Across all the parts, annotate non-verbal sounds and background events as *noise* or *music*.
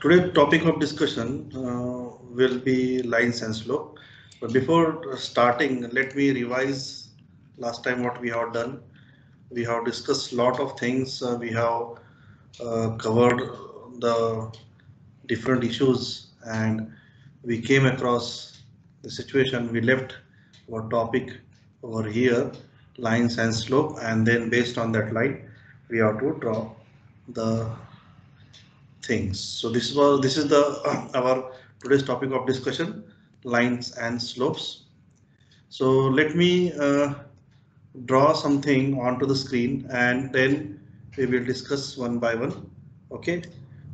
Today's topic of discussion uh, will be lines and slope. But before starting, let me revise last time what we have done. We have discussed a lot of things. Uh, we have uh, covered the different issues and we came across the situation. We left our topic over here, lines and slope, and then based on that line, we have to draw the things. So this was this is the uh, our today's topic of discussion, lines and slopes. So let me uh, draw something onto the screen and then we will discuss one by one. Okay,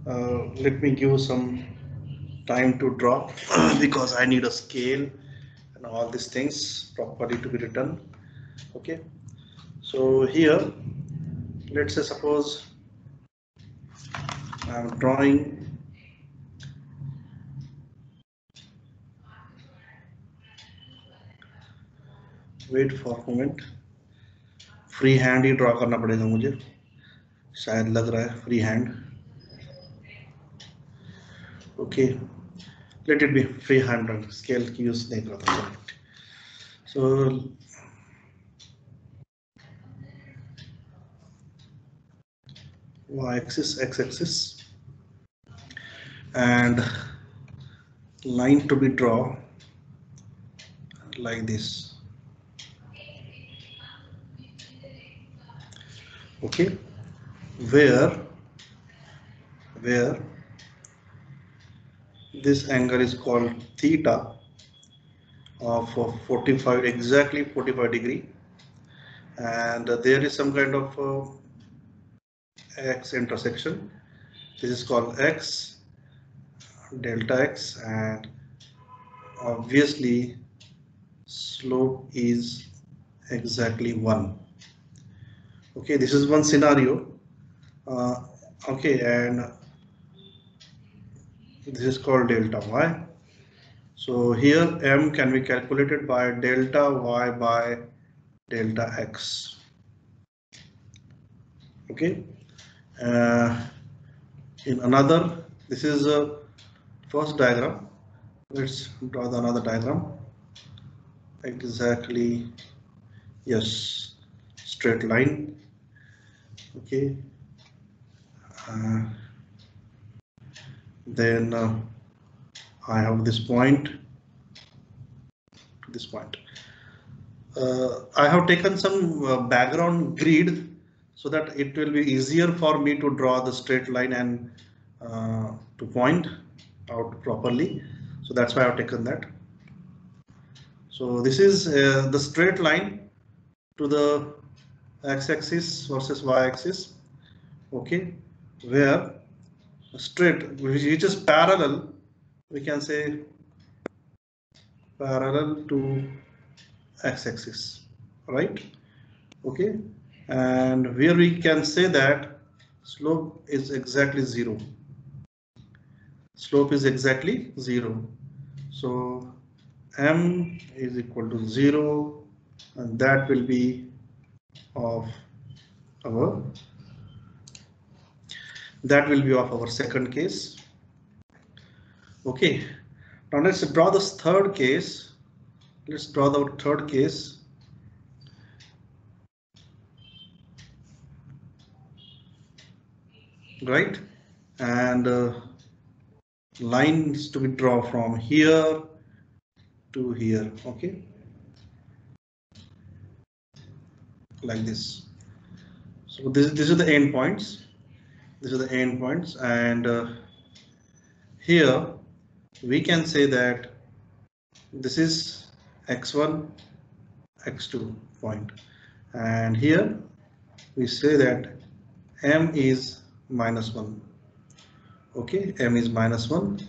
uh, let me give some time to draw *clears throat* because I need a scale and all these things properly to be written. Okay, so here let's say suppose I'm drawing. Wait for moment free hand he draw करना पड़ेगा मुझे। शायद लग रहा है free hand okay let it be free hand scale की use नहीं करता so y axis x axis and line to be drawn like this. Okay. Where where this angle is called theta of 45 exactly 45 degree. And there is some kind of uh, x intersection. This is called x delta x and obviously slope is exactly 1 okay this is one scenario. Uh, okay and this is called delta y. So here m can be calculated by delta y by delta x. Okay uh, in another this is a first diagram. Let's draw the another diagram. Exactly yes straight line. Okay. Uh, then uh, I have this point. This point. Uh, I have taken some uh, background grid so that it will be easier for me to draw the straight line and uh, to point out properly. So that's why I've taken that. So this is uh, the straight line to the x-axis versus y-axis. Okay, where straight which is parallel, we can say parallel to x-axis, right? Okay, and where we can say that slope is exactly zero. Slope is exactly zero. So m is equal to zero and that will be of our that will be of our second case. Okay, now let's draw this third case. Let's draw the third case right and uh, lines to be drawn from here to here okay? Like this. So this this is the end points. This is the end points. And uh, here we can say that this is x1 x2 point. And here we say that m is minus 1 okay m is minus 1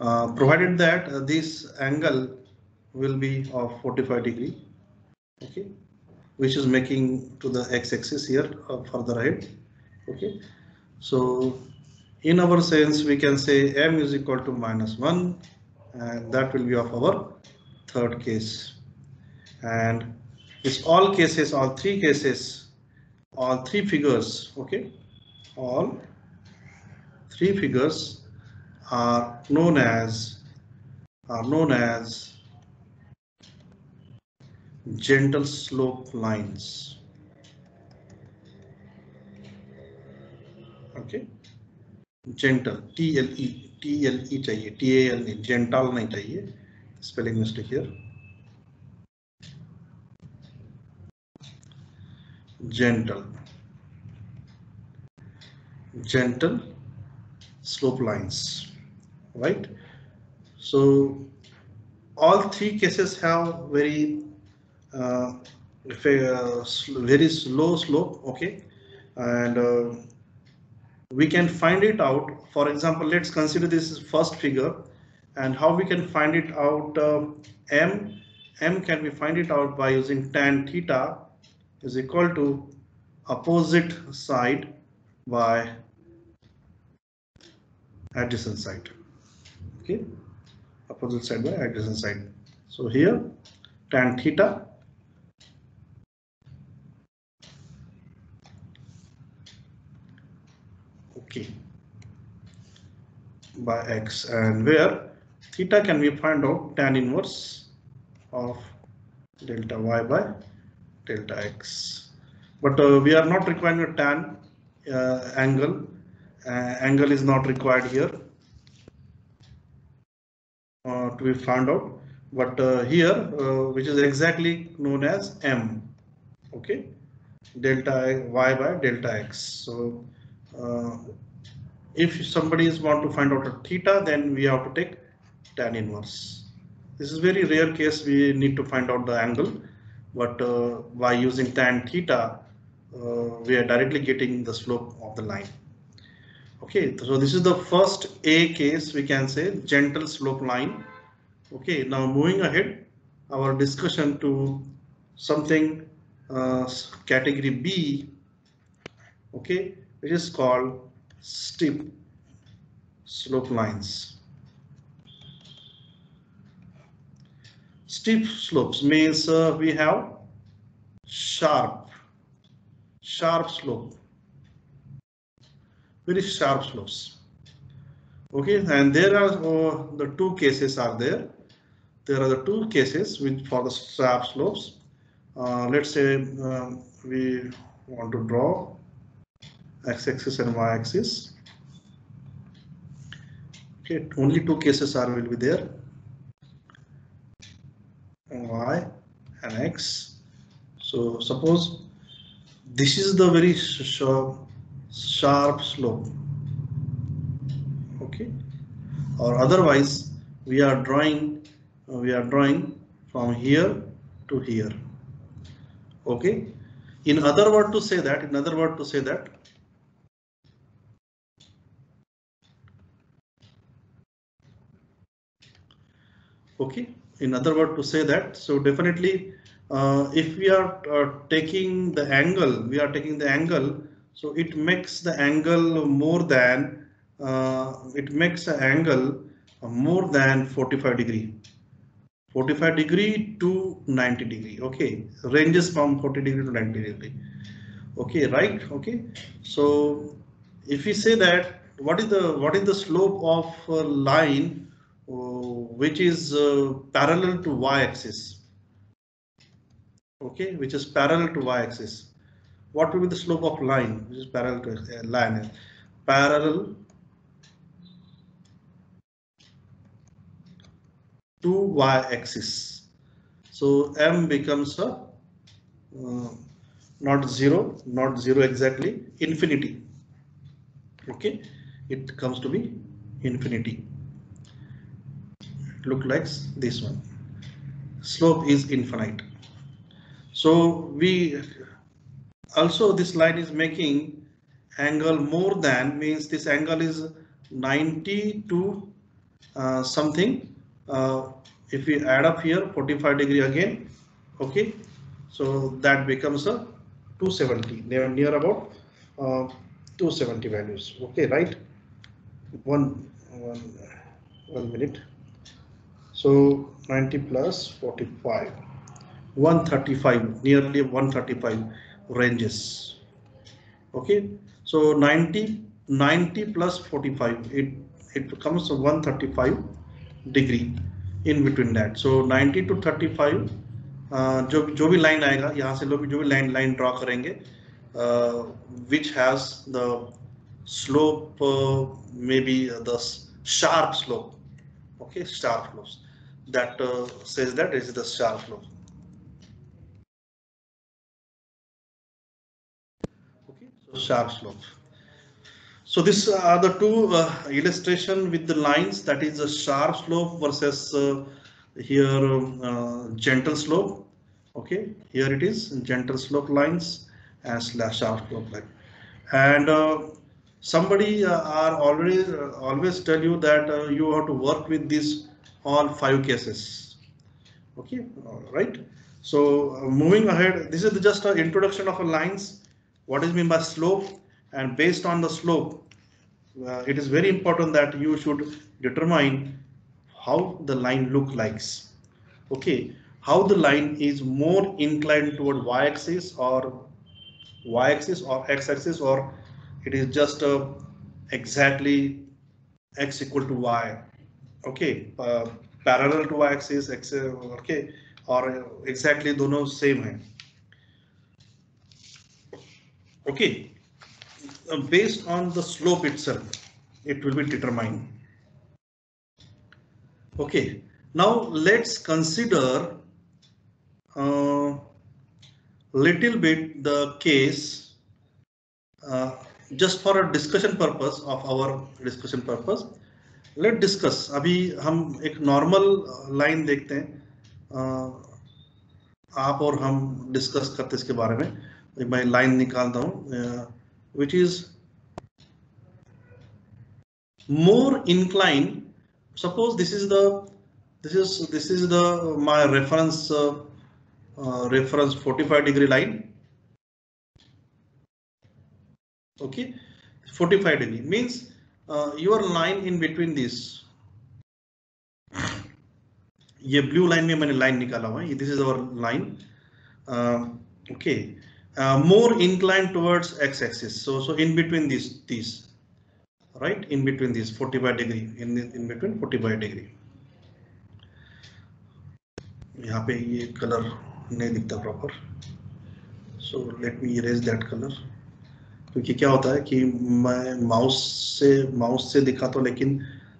uh, provided that uh, this angle will be of 45 degree okay which is making to the x-axis here uh, further ahead okay. So in our sense we can say m is equal to minus 1 and that will be of our third case. And it's all cases all three cases all three figures okay all three figures are known as are known as gentle slope lines. Okay, gentle T L E T L E चाहिए T A L नहीं gentle नहीं चाहिए spelling mistake here. Gentle gentle slope lines, right? So all three cases have very uh, very slow slope, okay, and uh, we can find it out. For example, let's consider this first figure and how we can find it out. Uh, m m can we find it out by using tan theta is equal to opposite side by adjacent side. Okay? Opposite side by adjacent side. So here tan theta. Okay. By x and where theta can be find out tan inverse of delta y by delta x. But uh, we are not requiring a tan uh, angle angle is not required here. Uh, to be found out. But uh, here uh, which is exactly known as m. Okay? Delta y by delta x. So uh, if somebody is want to find out a theta then we have to take tan inverse. This is very rare case we need to find out the angle. But uh, by using tan theta we are directly getting the slope of the line Okay, so this is the first A case, we can say gentle slope line. Okay, now moving ahead, our discussion to something uh, category B, okay, which is called steep slope lines. Steep slopes means uh, we have sharp, sharp slope very sharp slopes. Okay, and there are uh, the two cases are there. There are the two cases which for the sharp slopes. Uh, let's say um, we want to draw x-axis and y-axis. Okay, only two cases are will be there. Y and x. So suppose this is the very sharp sharp slope okay? Or otherwise we are drawing uh, we are drawing from here to here. Okay? In other word to say that in other word to say that okay? In other word to say that so definitely uh, if we are uh, taking the angle we are taking the angle so it makes the angle more than uh, it makes the angle more than 45 degree. 45 degree to 90 degree. Okay. Ranges from 40 degree to 90 degree. Okay right? Okay. So if we say that what is the what is the slope of a line uh, which is uh, parallel to y-axis? Okay which is parallel to y-axis what will be the slope of line? Which is parallel to uh, line parallel to y-axis. So m becomes a uh, not zero not zero exactly infinity. Okay? It comes to be infinity. Look like this one. Slope is infinite. So we also this line is making angle more than means this angle is 90 to uh, something. Uh, if we add up here 45 degree again okay. So that becomes a 270 they are near about uh, 270 values okay right? One, one one minute. So 90 plus 45 135 nearly 135 ranges okay so 90 90 plus 45 it it becomes 135 degree in between that. So 90 to 35 uh, जो जो भी line आएगा यहाँ से लोग जो भी line line draw करेंगे which has the slope uh, maybe the sharp slope okay sharp slopes that uh, says that is the sharp slope Sharp slope so this are the two uh, illustration with the lines. That is a sharp slope versus uh, here um, uh, gentle slope. Okay here it is gentle slope lines and slash sharp slope line. And uh, somebody uh, are already uh, always tell you that you have to work with these all five cases. Okay right. So moving ahead this is just an introduction of a lines what is mean by slope and based on the slope uh, it is very important that you should determine how the line look likes okay how the line is more inclined toward y-axis or y-axis or x-axis or it is just uh, exactly x equal to y okay uh, parallel to y-axis x okay or exactly दोनों same है Okay uh, based on the slope itself it will be determined okay now let's consider uh, little bit the case uh, just for a discussion purpose of our discussion purpose let discuss अभी हम एक normal line देखते हैं uh, आप और हम discuss करते इसके बारे में मैं लाइन निकालता हूँ which is more incline suppose this is the this is this is the my reference reference 45 degree line okay 45 degree means your line in between this ये ब्लू लाइन में मैंने लाइन निकाला हुआ है this is our line okay. More inclined towards x axis so so in between these these right in between these 45 degree in in between 45 degree यहाँ पे ये colour नहीं दिखता proper so let me erase that colour क्योंकि क्या होता है कि मैं माउस से माउस से दिखा तो लेकिन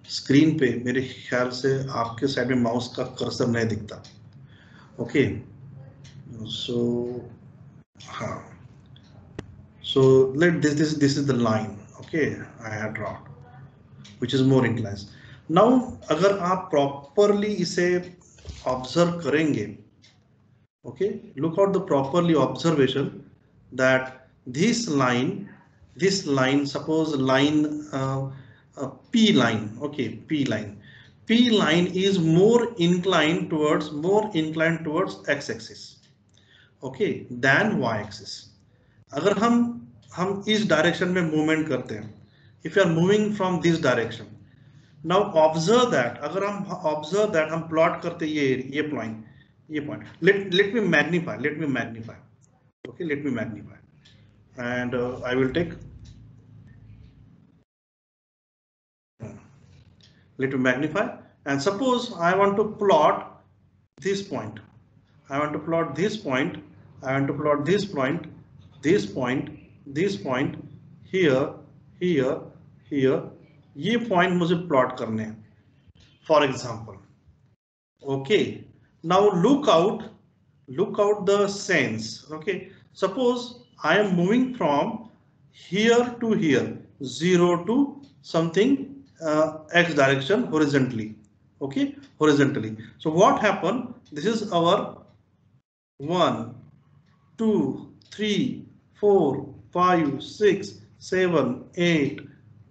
स्क्रीन पे मेरे ख्याल से आपके साइड में माउस का कर्सर नहीं दिखता okay so हाँ so let this this this is the line okay I had drawn which is more inclines now अगर आप प्रॉपरली इसे ऑब्जर्व करेंगे okay look out the properly observation that this line this line suppose line uh, uh, p line okay p line p line is more inclined towards more inclined towards x axis Okay, than y axis अगर हम हम इस direction में movement करते हैं if you are moving from this direction now observe that अगर हम observe that हम प्लॉट करते ये ये पॉइंट ये point let let me magnify let me magnify okay let me magnify and I will take let me magnify and suppose I want to plot this point. I want to plot this point. I want to plot this point, this point, this point, here, here, here. ये point मुझे plot करने हैं. For example, okay. Now look out, look out the sense. Okay. Suppose I am moving from here to here, zero to something uh, x direction horizontally okay horizontally so what happened this is our one two three four five six seven eight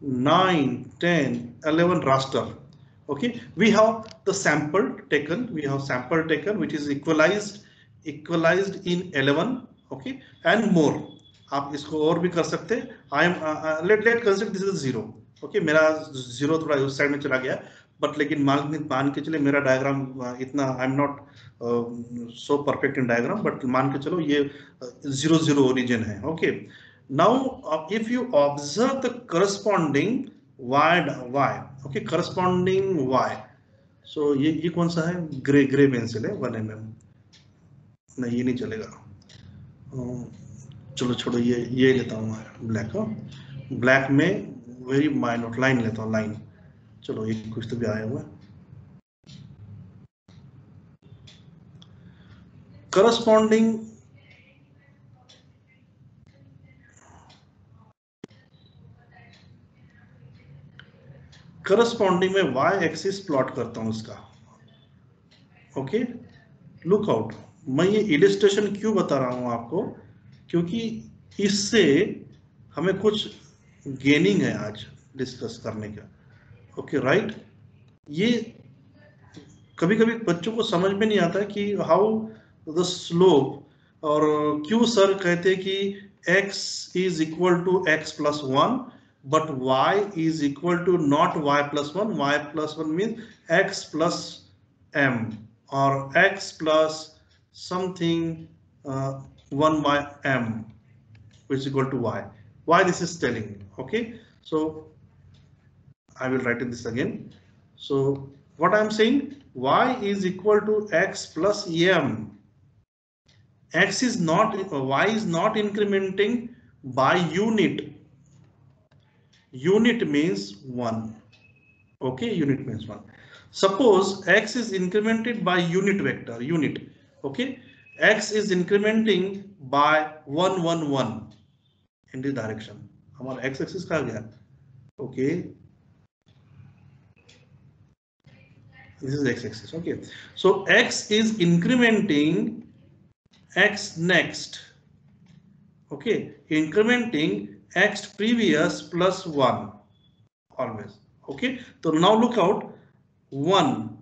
nine ten eleven raster okay we have the sample taken we have sample taken which is equalized equalized in 11 okay and more आप इसको और भी कर सकते हैं I am let let consider this is zero okay मेरा zero थोड़ा उस साइड में चला गया बट लेकिन मान मान के चले मेरा डायग्राम इतना I am not so perfect in diagram but मान के चलो ये ज़ीरो ज़ीरो ओरिजिन है okay now if you observe the corresponding Y Y okay corresponding Y so ये ये कौन सा है? ग्रे ग्रे पेंसिल है वन एम एम नहीं, ये नहीं चलेगा। चलो, छोड़ो, ये ये लेता हूँ ब्लैक ब्लैक में वेरी माइनोट लाइन लेता हूँ लाइन चलो ये कुछ तो भी आया हुआ करस्पॉन्डिंग करस्पॉन्डिंग में वाई एक्सिस प्लॉट करता हूँ इसका। ओके लुक आउट मैं ये इलिस्ट्रेशन क्यों बता रहा हूँ आपको? क्योंकि इससे हमें कुछ गेनिंग है आज डिस्कस करने का। Okay okay, right right? ये कभी कभी बच्चों को समझ में नहीं आता कि how द स्लोप और क्यों सर कहते कि x is equal to x plus one but y is equal to not y plus 1 y plus 1 means x plus m or x plus something uh, 1 by m which is equal to y why this is telling okay so i will write in this again so what i'm saying y is equal to x plus m x is not y is not incrementing by unit unit means 1 okay unit means 1 suppose x is incremented by unit vector unit okay x is incrementing by 1 1 1 in this direction हमारा x axis कहा गया okay this is x axis okay so x is incrementing x next. Okay incrementing x previous plus 1 always. Okay so now look out. 1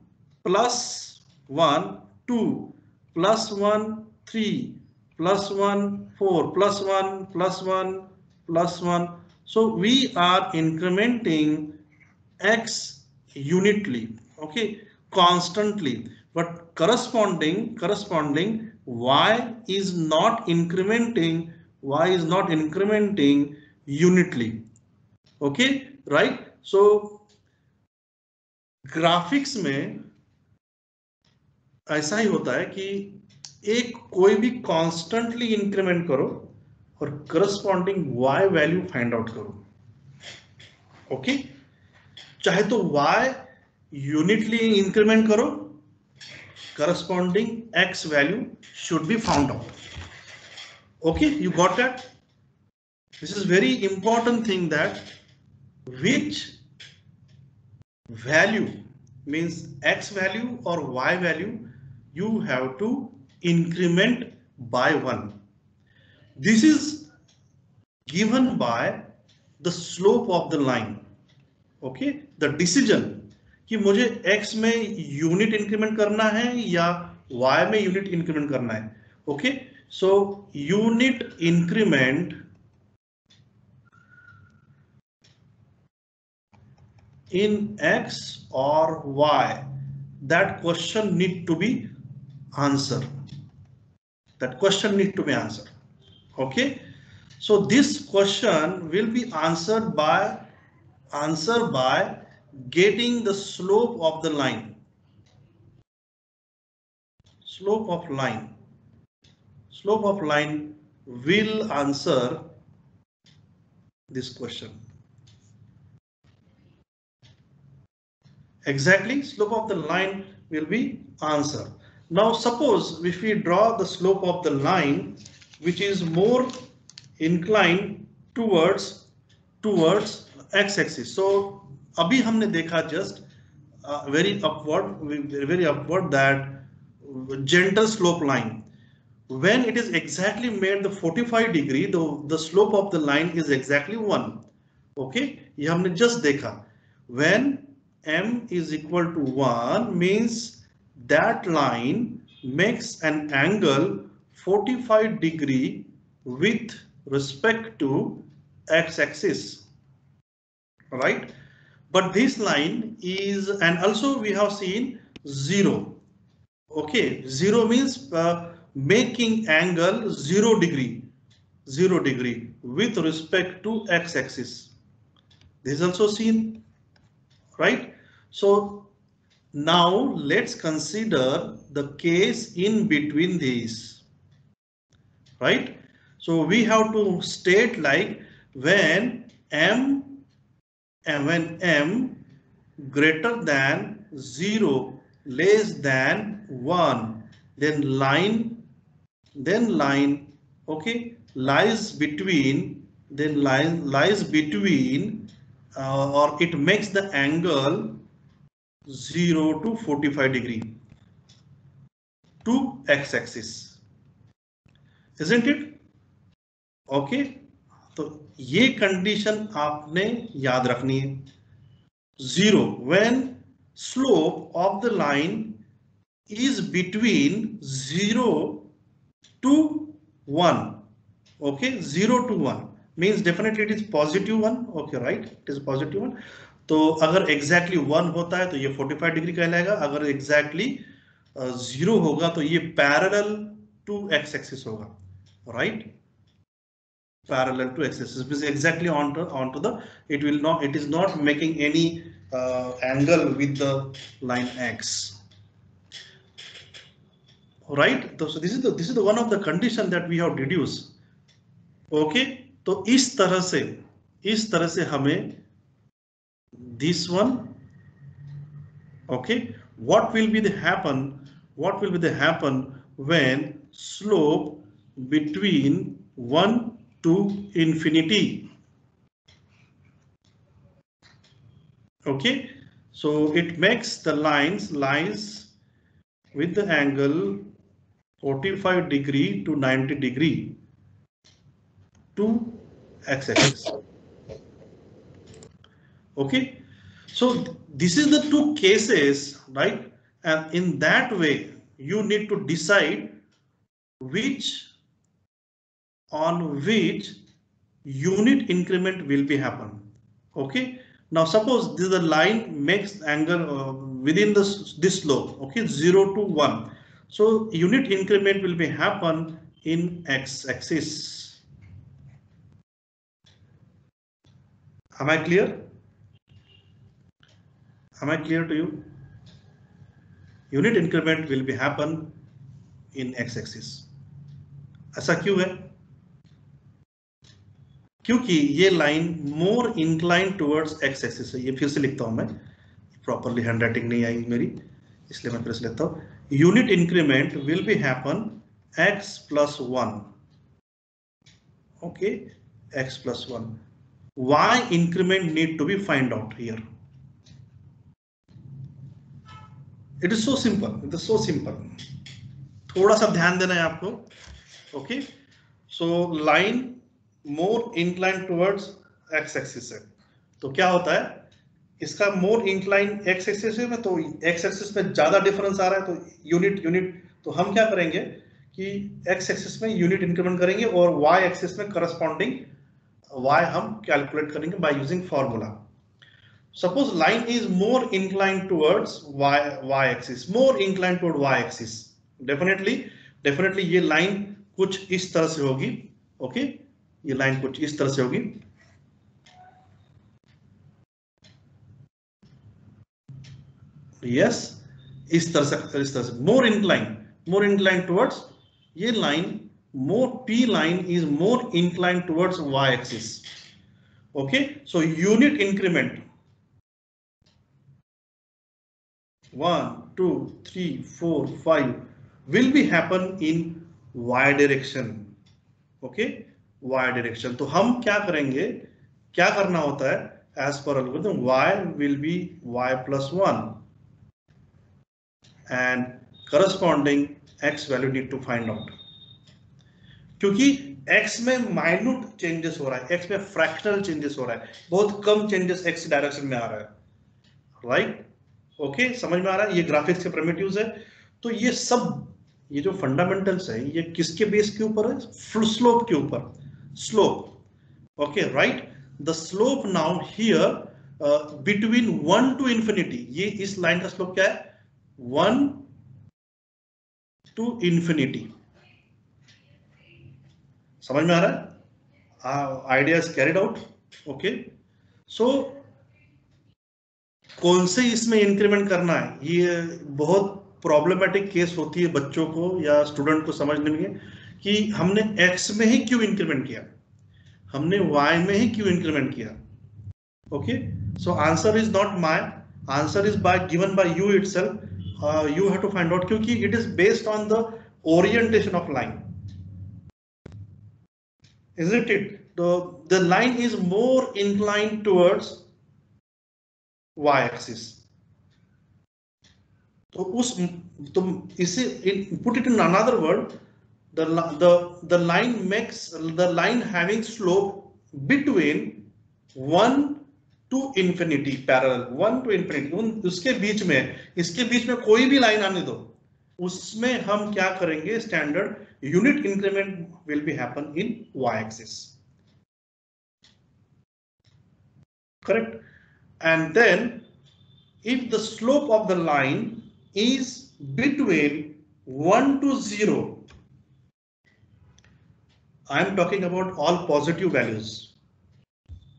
plus 1 2 plus 1 3 plus 1 4 plus 1 plus 1 plus 1 so we are incrementing x unitly okay constantly. But corresponding corresponding y is not incrementing y is not incrementing unitly? Okay, right? So graphics में ऐसा ही होता है कि एक कोई भी constantly increment करो और corresponding y value find out करो। Okay okay? चाहे तो y यूनिटली इंक्रीमेंट करो corresponding x value should be found out. Okay, you got that? This is very important thing that which value means x value or y value you have to increment by 1. This is given by the slope of the line. Okay, the decision कि मुझे x में unit increment करना है या Y में unit increment करना है okay so unit increment in X और Y that question need to be answer that question need to be answer okay so this question will be answer by answer by getting the slope of the line. Slope of line slope of line will answer this question. Exactly, slope of the line will be answer. Now suppose if we draw the slope of the line which is more inclined towards towards x-axis. So अभी हमने देखा just very upward very upward that gentle slope line when it is exactly made the 45 degree the slope of the line is exactly one okay ये हमने just देखा. When M is equal to one 1 that line makes an angle forty five degree with respect to X axis right but this line is and also we have seen zero okay zero means uh, making angle 0 degree 0 degree with respect to x-axis. This is also seen right? So now let's consider the case in between these, right? So we have to state like when m and when m greater than 0 less than 1 then line then line okay lies between then line lies between uh, or it makes the angle 0 to 45 degree. To x-axis. Isn't it? Okay? तो ये condition आपने याद रखनी है। Zero when slope of the line is between zero to one okay zero to one means definitely it is positive one okay right it is positive one तो अगर exactly exactly one होता है तो ये 45 डिग्री कहलाएगा। अगर exactly exactly zero होगा तो ये पैरल टू एक्स एक्सिस होगा। Right right? parallel to x-axis because exactly onto onto the it will not it is not making any uh, angle with the line x right so this is the this is the one of the condition that we have deduced okay तो इस तरह से इस तरह से हमें this one okay what will be the happen what will be the happen when slope between 1 to infinity. Okay, so it makes the lines lines with the angle 45 degree to 90 degree to x-axis. Okay, so this is the two cases, right? And in that way, you need to decide which on which unit increment will be happen. Okay. Now suppose this is a line makes angle uh, within this this slope. Okay, zero to one. So unit increment will be happen in x-axis. Am I clear? Am I clear to you? Unit increment will be happen in x-axis. ऐसा क्यों है क्योंकि ये line more incline towards X axis है। ये फिर से लिखता हूँ मैं। प्रॉपरली हैंड राइटिंग नहीं आई मेरी, इसलिए मैं फिर से लिखता हूँ। Unit increment will be happen X plus one okay X plus one Y increment need to be find out here it is so simple it is so simple थोड़ा सा ध्यान देना है आपको। Okay so line more incline towards X axis है। तो क्या होता है? इसका मोर इंक्लाइन एक्स एक्सिस में तो एक्स एक्सिस में ज़्यादा डिफरेंस आ रहा है तो यूनिट यूनिट तो हम क्या करेंगे कि एक्स एक्सिस में यूनिट इंक्रीमेंट करेंगे और वाई एक्सिस में करस्पॉन्डिंग वाई हम कैलकुलेट करेंगे by using formula suppose line is more incline towards Y Y axis more incline toward Y axis definitely definitely ये लाइन कुछ इस तरह से होगी ओके okay? ये लाइन कुछ इस तरह से होगी। यस इस तरह से, इस तरह से more incline more incline towards ये line more P line is more incline towards Y axis okay so unit increment one two three four five will be happen in y direction okay y direction तो हम क्या करेंगे? क्या करना होता है? As per algorithm Y will be y plus one and corresponding x value need to find out क्योंकि x में माइन्यूट चेंजेस हो रहा है। X में फ्रैक्शनल चेंजेस हो रहा है। बहुत कम चेंजेस x डायरेक्शन में आ रहा है। Right okay? समझ में आ रहा है? ये ग्राफिक्स के प्रिमिटिव्स है। तो ये सब, ये जो फंडामेंटल्स है, ये किसके बेस के ऊपर है? स्लोप के ऊपर। Slope. Okay, right? The slope now here uh, between 1 to infinity. ये इस लाइन का स्लोप क्या है? 1 to infinity. समझ में आ रहा है? Uh, idea is carried out. Okay. So कौन से इसमें इंक्रीमेंट करना है ये बहुत प्रॉब्लमेटिक केस होती है बच्चों को या स्टूडेंट को समझने में कि हमने एक्स में ही क्यों इंक्रीमेंट किया। हमने वाई में ही क्यों इंक्रीमेंट किया। Okay so answer is not my answer is by given by you itself you have to find out क्योंकि it is based on the orientation of line isn't it? The the line is more inclined towards y axis. तो उस तुम इसे put it in another word the the the line makes the line having slope between 1 to infinity parallel 1 to infinity उसके बीच में इसके बीच में कोई भी लाइन आने दो उसमें हम क्या करेंगे standard unit increment will be happen in Y axis correct and then if the slope of the line is between 1 to 0 I am talking about all positive values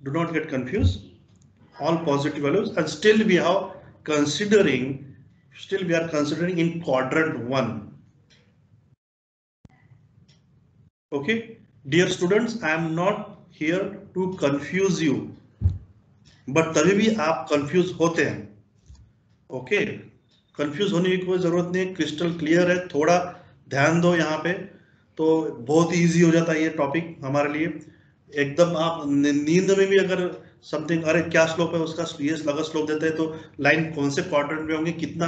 do not get confused all positive values and still we are considering still we are considering in quadrant 1 okay dear students i am not here to confuse you but तभी भी आप confuse होते हैं okay confuse होने की कोई ज़रूरत नहीं क्रिस्टल क्लियर है थोड़ा ध्यान दो यहाँ पे तो बहुत इजी हो जाता है ये टॉपिक हमारे लिए। एकदम आप नींद में भी अगर समथिंग अरे क्या स्लोप है उसका, ये लगा स्लोप देते हैं तो लाइन कौन से क्वाड्रेंट में होंगे, कितना,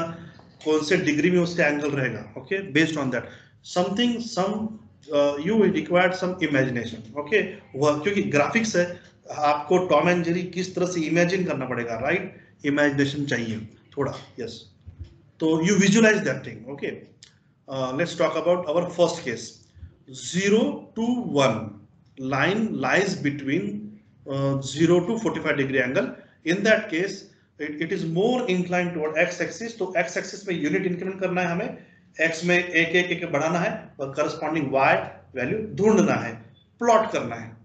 कौन से डिग्री में उसका एंगल रहेगा okay based on that something some you required some imagination okay वह, क्योंकि ग्राफिक्स है, आपको टॉम एंड जेरी किस तरह से इमेजिन करना पड़ेगा राइट इमेजिनेशन चाहिए, थोड़ा यस तो you visualize that thing okay let's talk about our first case zero to one line lies between uh, 0 to 45 degree angle in that case it, it is more inclined toward x axis तो x axis में unit increment करना है हमें x में एक एक एक बढ़ाना है और corresponding y value ढूंढना है plot करना है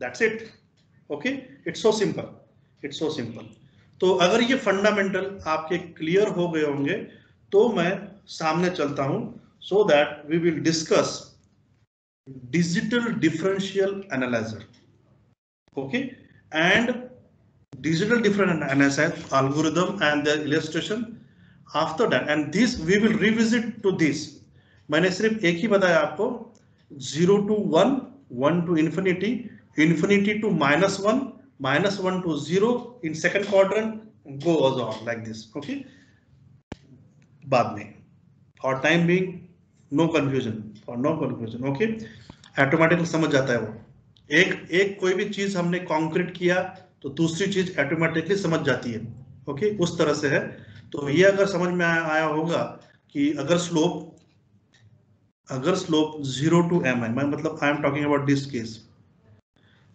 that's it okay it's so simple it's so simple तो अगर ये फंडामेंटल आपके क्लियर हो गए होंगे तो मैं सामने चलता हूँ so that we will discuss digital differential analyzer okay and digital differential analyzer algorithm and their illustration after that and this we will revisit to this मैंने सिर्फ़ एक ही बताया आपको zero to one one to infinity infinity to minus one minus one to zero in second quadrant go on like this okay बाद में और time being no confusion और नो कंफ्यूजन ओके ऑटोमेटिकली समझ जाता है वो। एक एक कोई भी चीज़ हमने कॉन्क्रीट किया तो दूसरी चीज़ ऑटोमेटिकली समझ जाती है ओके okay? उस तरह से है। तो ये अगर समझ में आया, आया होगा कि अगर स्लोप अगर स्लोप ज़ीरो टू एम है मैं मतलब I am talking about this case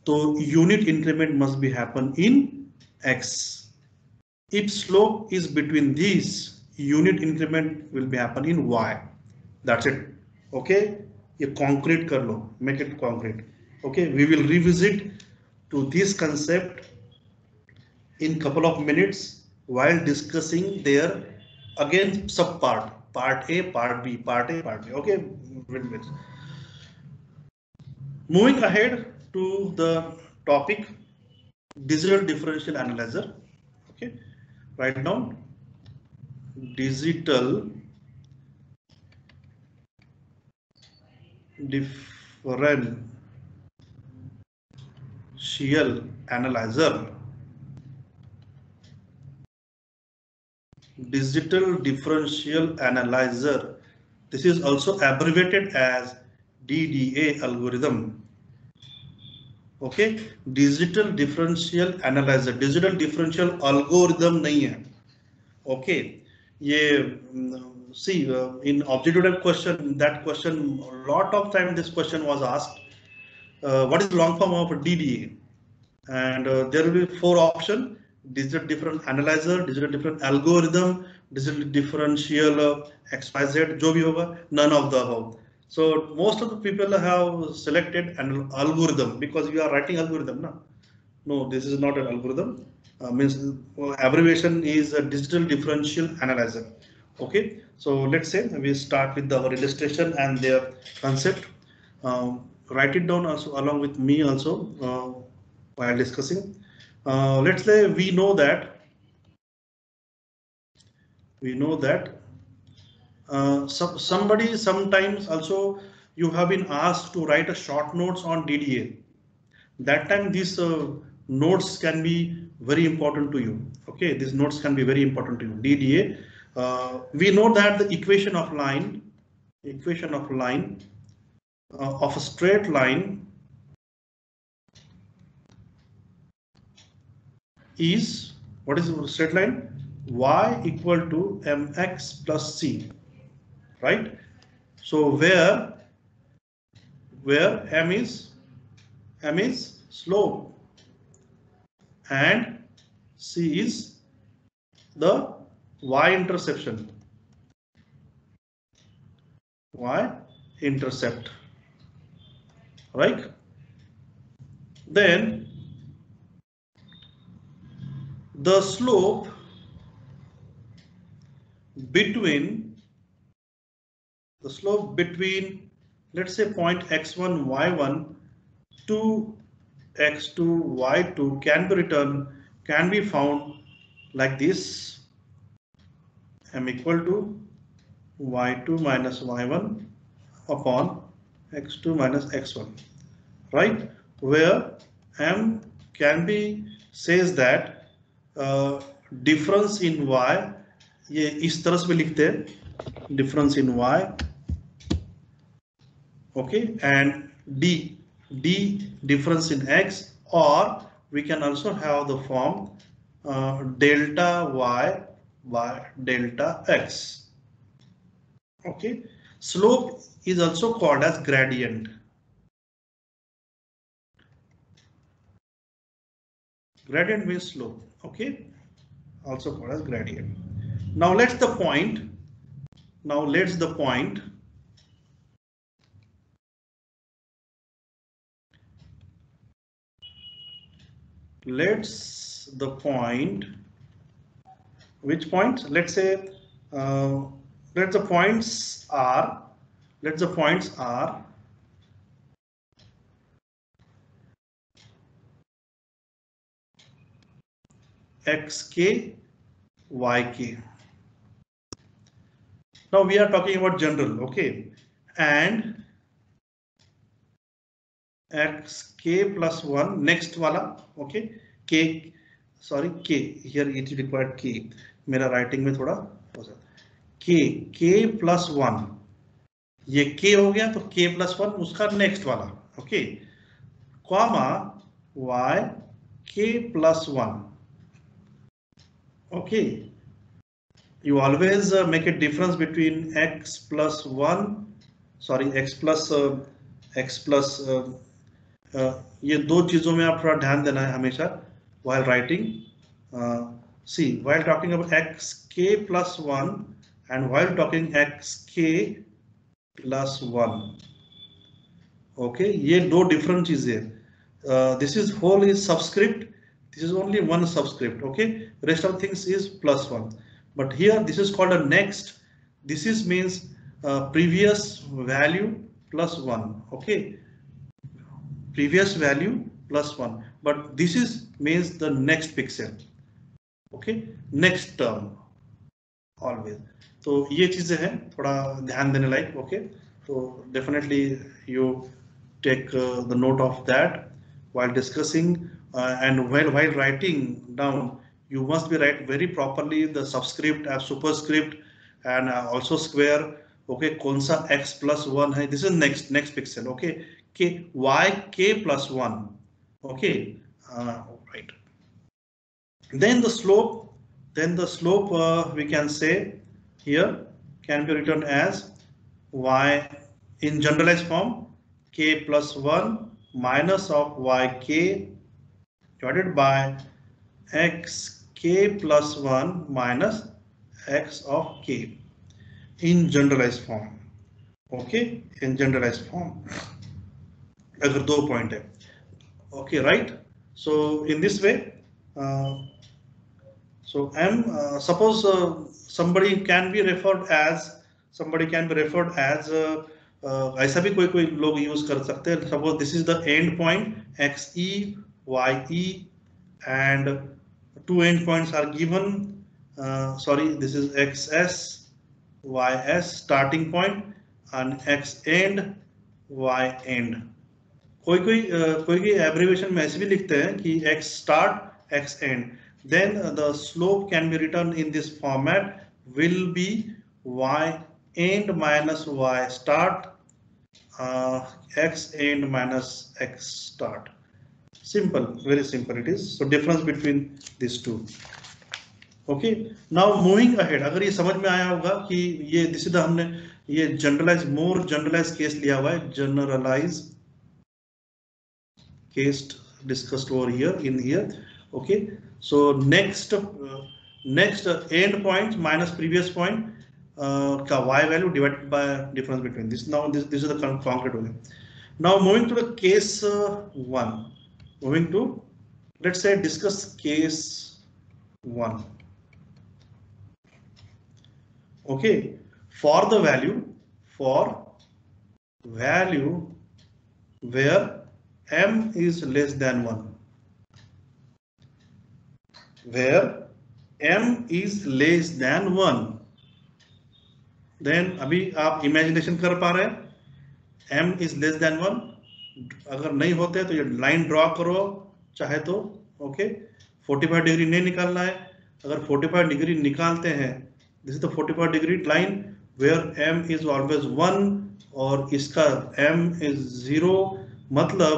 तो unit increment must be happen in X if slope is between this unit increment will be happen in y that's it okay ये concrete कर लो. Make it concrete okay we will revisit to this concept in couple of minutes while discussing there again sub part part A part B part A part B okay moving ahead to the topic digital differential analyzer okay write down digital differential analyzer. Digital differential analyzer. This is also abbreviated as DDA algorithm. Okay? Digital differential analyzer. Digital differential algorithm nahi hai okay? ये see, uh, in objective question, that question, a lot of time this question was asked, uh, what is long form of DDA? And uh, there will be four options, digital different analyzer, digital different algorithm, digital differential XYZ, jo hoga, none of the above. So most of the people have selected an algorithm because you are writing algorithm. Na? No, this is not an algorithm. Uh, means uh, abbreviation is a digital differential analyzer. Okay, so let's say we start with our illustration and their concept. Um, write it down also along with me also uh, while discussing. Uh, let's say we know that we know that uh, some, somebody sometimes also you have been asked to write a short notes on DDA. That time these uh, notes can be very important to you. Okay, these notes can be very important to you. DDA, uh, we know that the equation of line, equation of line uh, of a straight line is what is the straight line? y equal to mx plus c, right? So where where m is m is slope and c is the y interception. Y intercept. Right? Then the slope between the slope between let's say point x1 y1 to x2 y2 can be written can be found like this m equal to y2 minus y1 upon x2 minus x1 right where m can be says that uh, difference in y ये इस तरह से लिखते हैं difference in Y okay and D D difference in x और we can also have the form uh, delta y by delta x okay slope is also called as gradient gradient means slope okay also called as gradient now let's the point. Now let's the point. Let's the point. Which point? Let's say uh, let the points are. Let the points are xk yk now we are talking about general, okay, and x k plus one next wala, okay, k sorry k here it is required k. मेरा writing में थोड़ा हो सकता के के plus one ये के हो गया तो के प्लस वन उसका नेक्स्ट वाला। Okay comma Y K plus one okay you always make a difference between X plus one sorry X plus X plus ये दो चीज़ों में आप थोड़ा ध्यान देना है हमेशा while writing see while talking about x k plus 1 and while talking x k plus 1 okay ये दो different चीजें uh, this is whole is subscript this is only one subscript okay rest of things is plus 1 but here this is called a next this is means uh, previous value plus 1 okay previous value plus 1 but this is means the next pixel Okay next term always तो ये चीज़ें हैं, थोड़ा ध्यान देने लायक okay तो definitely you take the note of that while discussing and well while writing down you must be write very properly the subscript superscript and also square okay कौन सा एक्स प्लस वन है? This is next next pixel okay y k plus one okay then the slope then the slope uh, we can say here can be written as y in generalized form k plus 1 minus of yk divided by x k plus 1 minus x of k in generalized form okay in generalized form अगर दो point है okay right so in this way uh, So M, uh, suppose uh, somebody can be referred as somebody can be referred as uh, uh, ऐसा भी कोई कोई लोग use कर सकते हैं suppose this is the end point x e y e and two endpoints are given uh, sorry this is xs ys starting point and x end y end कोई कोई uh, कोई कोई एब्रीवेशन में ऐसे भी लिखते हैं कि x start x end then uh, the slope can be written in this format will be y end minus y start uh, x end minus x start simple very simple it is so difference between these two okay now moving ahead अगर ये समझ में आया होगा कि ये is हमने ये जनरलाइज मोर जनरलाइज केस लिया हुआ है generalise case discussed over here in here okay so next uh, next uh, end point minus previous point uh, का y value divided by difference between. This now this this is the con concrete one now moving to the case uh, one. Moving to let's say discuss case one. Okay. For the value for value where m is less than 1 where m is less than 1 then अभी आप imagination कर पा रहे हैं। m is less than 1 अगर नहीं होते तो ये लाइन ड्रॉ करो, चाहे तो ओके 45 डिग्री नहीं निकालना है। अगर 45 डिग्री निकालते हैं this is the 45 degree line where m is always 1 और इसका m इज़ ज़ीरो मतलब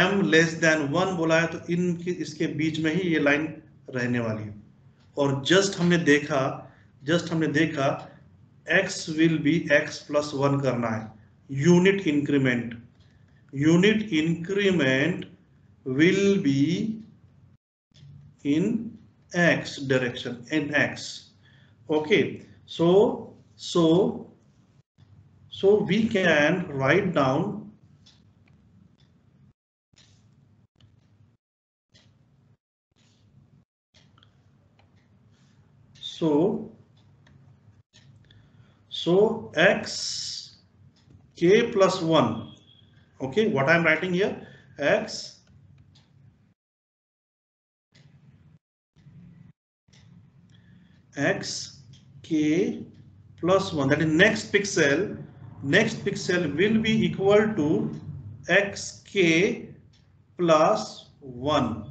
m लेस देन 1 बोला है तो इन इसके बीच में ही ये लाइन रहने वाली है। और जस्ट हमने देखा जस्ट हमने देखा, x will be x plus one करना है। Unit increment unit increment will be in x direction in x. Okay so so so we can write down so so x k plus 1 okay what i'm writing here? X x k plus 1 that is next pixel. Next pixel will be equal to x k plus 1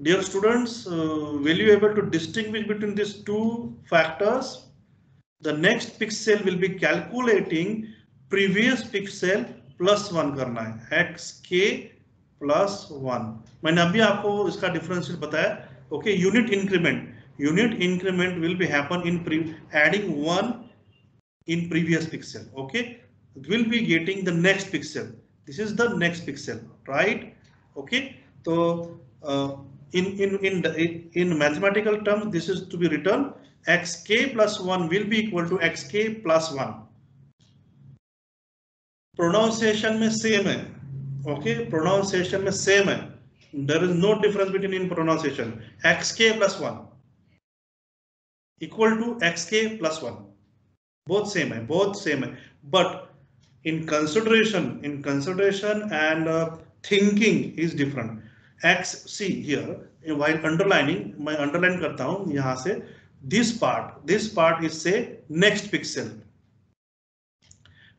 dear students uh, will you able to distinguish between these two factors the next pixel will be calculating previous pixel plus one करना है x k plus one मैंने अभी आपको इसका differential बताया okay unit increment unit increment will be happen in adding in previous pixel okay will be getting the next pixel this is the next pixel right okay so uh, in in in the, in mathematical terms this is to be written xk plus 1 will be equal to xk plus 1 pronunciation में same है okay pronunciation में same है there is no difference between in pronunciation x के plus one equal to x के plus one both same hai both same hai but in consideration in consideration and uh, thinking is different X c here while underlining मैं underline करता हूँ, यहाँ से this part this part is से next pixel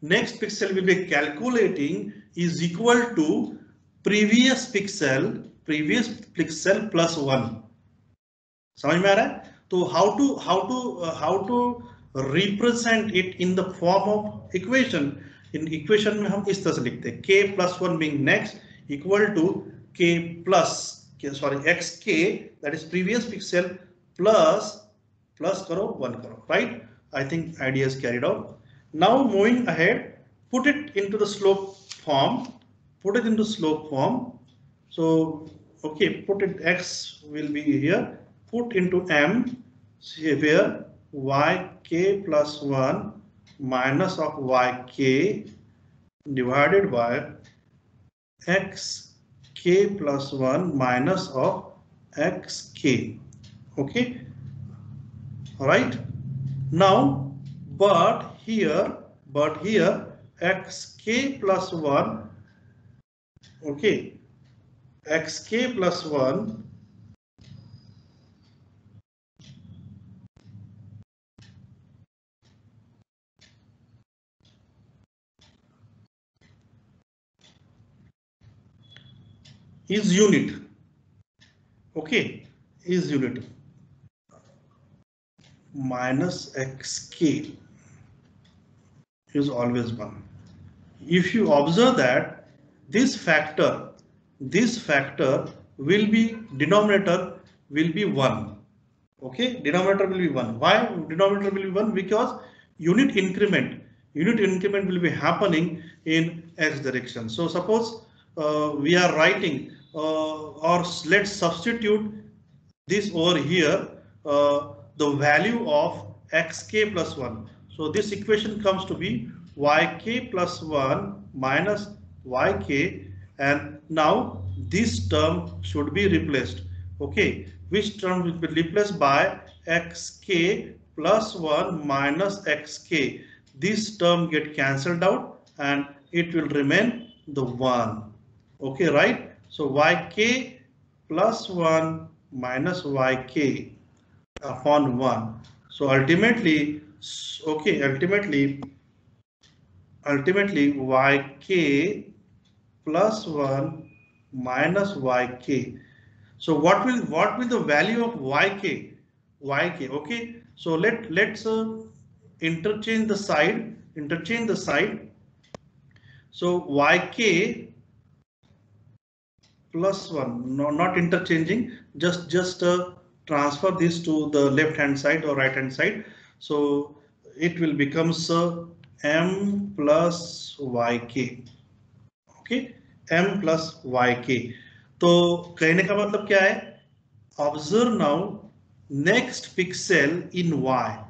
next pixel will be calculating is equal to previous pixel previous pixel plus one समझ में आ रहा है? तो how to how to how to represent it in the form of equation in equation में हम इस तरह से लिखते हैं k plus one being next equal to k plus sorry xk that is previous pixel plus plus karo 1 karo right? I think idea is carried out. Now moving ahead put it into the slope form put it into slope form. So okay put it x will be here put into m here yk plus 1 minus of yk divided by x k plus 1 minus of xk. Okay, right. Now, but here, but here xk plus 1, okay, xk plus 1 is unit. Okay. Is unit. Minus xk is always 1 if you observe that this factor this factor will be denominator will be 1 okay? Denominator will be 1 why denominator will be 1 because unit increment unit increment will be happening in x direction. So suppose uh, we are writing or let's substitute this over here uh, the value of xk plus 1. So this equation comes to be yk plus 1 minus yk and now this term should be replaced. Okay, which term will be replaced by xk plus 1 minus xk. This term get cancelled out and it will remain the 1. Okay, right? So yk plus 1 minus yk upon 1. So ultimately, okay, ultimately, ultimately yk plus 1 minus yk. So what will what will the value of yk? yk, okay. So let let's uh, interchange the side, interchange the side. So yk plus 1 no not interchanging just just uh, transfer this to the left hand side or right hand side so it will becomes uh, m plus yk okay m plus yk तो कहने का मतलब क्या है observe now next pixel in y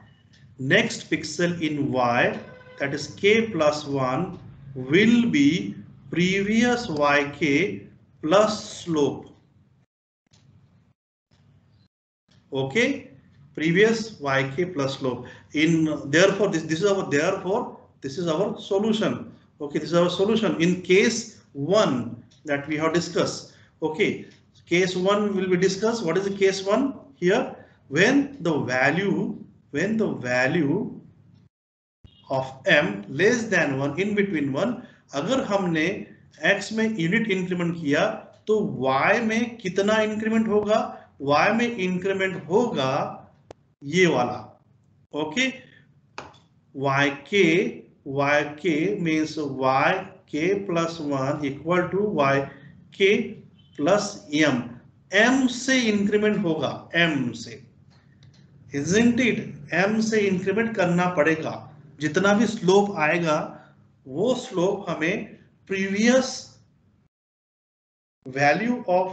next pixel in y that is k plus 1 will be previous yk plus slope. Okay, previous yk plus slope. In therefore this this is our therefore this is our solution. Okay, this is our solution in case one that we have discussed. Okay, case one will be discussed. What is the case one here? When the value when the value of m less than one in between one अगर हमने x में unit increment किया तो y में कितना increment होगा? Y में increment होगा ये वाला। Okay y k y k means y k plus one equal to y k plus m m से इंक्रीमेंट होगा एम से। इजेंट इट एम से इंक्रीमेंट करना पड़ेगा। जितना भी स्लोप आएगा, वो स्लोप हमें previous value of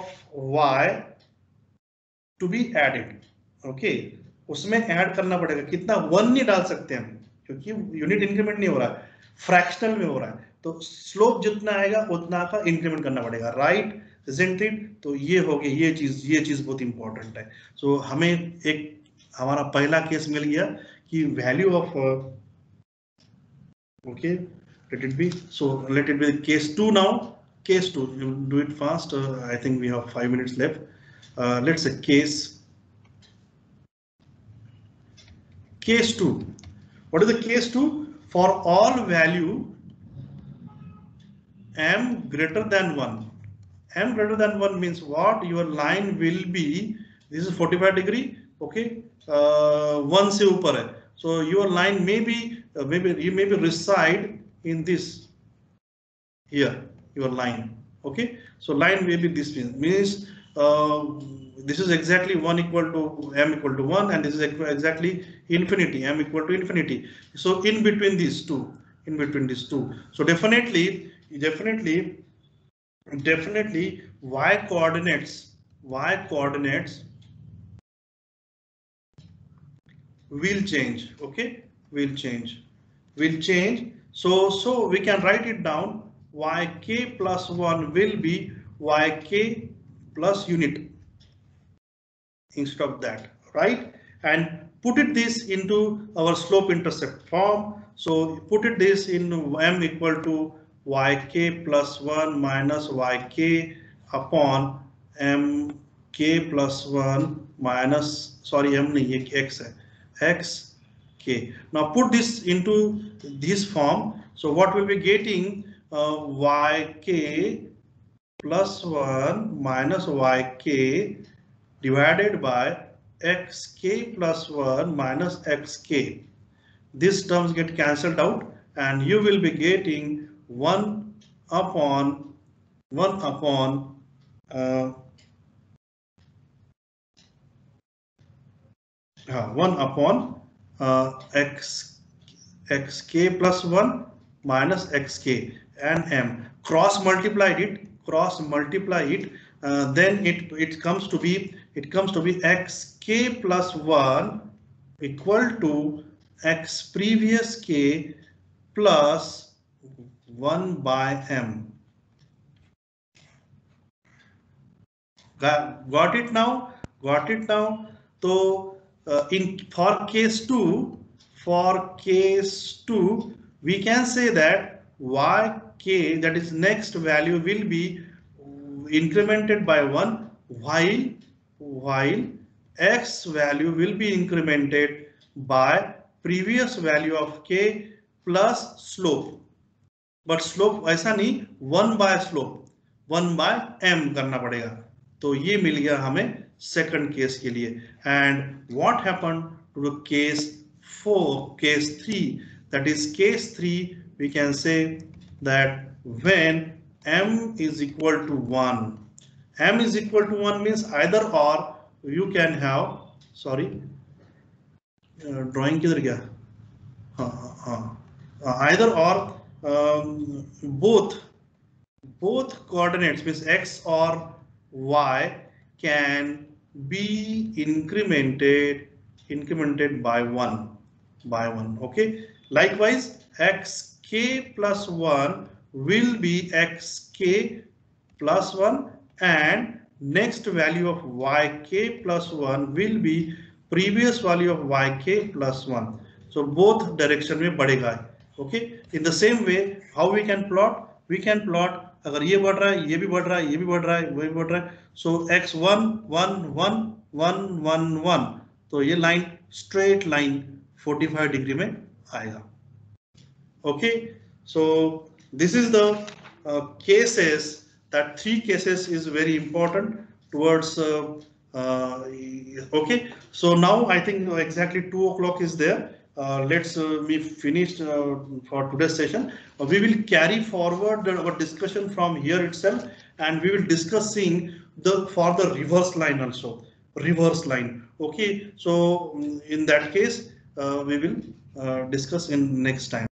y to be added. Okay? उसमें ऐड करना पड़ेगा। कितना? वन नहीं डाल सकते हम क्योंकि यूनिट इंक्रीमेंट नहीं हो रहा। है फ्रैक्शनल में हो रहा है। तो स्लोप जितना आएगा उतना का इंक्रीमेंट करना पड़ेगा। राइट इट तो ये हो गया ये चीज़ ये चीज़ बहुत इंपॉर्टेंट है। सो so, हमें एक हमारा पहला केस मिल गया कि value of okay let it be. So let it be case 2 now. Case 2 you do it fast. Uh, i think we have five minutes left. Uh, let's say case. Case 2 what is the case 2 for all value m greater than 1 m greater than 1 means what? Your line will be this is 45 degree okay? Uh, 1 se upar hai. So your line may be uh, maybe you may be reside in this here your line okay? So line will be this means uh, this is exactly 1 equal to m equal to 1 and this is exactly infinity m equal to infinity. So in between these two in between these two. So definitely definitely definitely y coordinates y coordinates will change okay? Will change. Will change so, so we can write it down yk plus 1 will be yk plus unit instead of that, right? And put it this into our slope intercept form. So put it this in m equal to yk plus 1 minus yk upon mk plus 1 minus sorry m x hai x k. Now put this into this form. So what we'll be getting uh, yk plus 1 minus yk divided by xk plus 1 minus xk. These terms get cancelled out and you will be getting 1 upon 1 upon uh, uh, 1 upon uh, x xk plus 1 minus xk and m cross multiplied it cross multiply it uh, then it it comes to be it comes to be xk plus 1 equal to x previous k plus 1 by m. Got it now? Got it now? So uh, in for case 2, for case 2, we can say that yk that is next value will be incremented by 1 while while x value will be incremented by previous value of k plus slope but slope ऐसा नहीं one by slope one by m करना पड़ेगा तो ये मिल गया हमें second case के लिए and what happen to the case four case three that is case three we can say that when m is equal to 1 m is equal to 1 means either or you can have sorry uh, drawing kidhar gaya uh, uh, uh, either or um, both both coordinates means x or y can be incremented incremented by 1 by 1 okay? Likewise xk plus 1 will be xk plus 1 and next value of yk plus 1 will be previous value of yk plus 1 so both direction mein badega okay? In the same way how we can plot? We can plot अगर ये बढ़ रहा है, ये भी बढ़ रहा है, ये भी बढ़ रहा है वो भी बढ़ रहा है। So x one one one one one one तो ये लाइन स्ट्रेट लाइन 45 डिग्री में आएगा। Okay so this is the cases that three cases is very important towards okay so now I think exactly two o'clock is there uh, let's uh, be finished uh, for today's session. we will carry forward our discussion from here itself and we will discussing the for the reverse line also reverse line. Okay, so mm, in that case, we will discuss in next time.